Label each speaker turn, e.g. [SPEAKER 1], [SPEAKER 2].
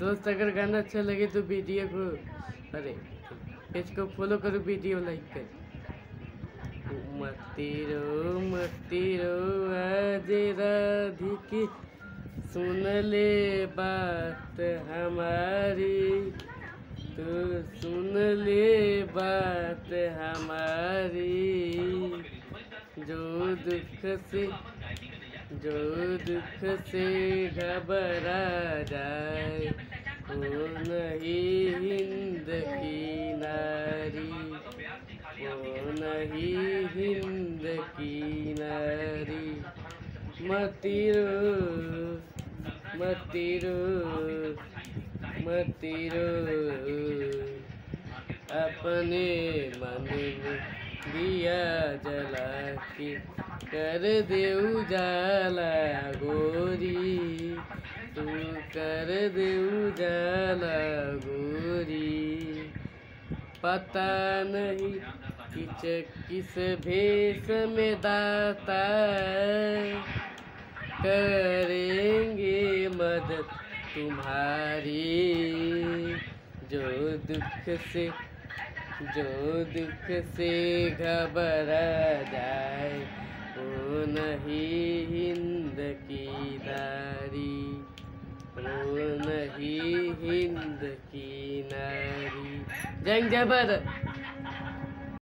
[SPEAKER 1] दोस्त, अगर गाना अच्छा लगे तो वीडियो को, अरे पेज को फॉलो करो वीडियो लाइक कर मती रो मती रो, आज राधिके सुन ले बात हमारी। तो सुन ले बात हमारी। जो दुख से जो दुख से घबरा जाए वो नहीं हिंद की नारी? वो नहीं हिंद की नारी? मतिरो मतिरो मतिरो। अपने मन दिया जला के कर दे उजाला गोरी। तू कर दे उजाला गोरी। पता नहीं किच किस भेष में दाता करेंगे मदद तुम्हारी। जो दुख से जो दुख से घबरा जाए वो नहीं हिंद की नारी। वो नहीं हिंद की नारी। जंग जबर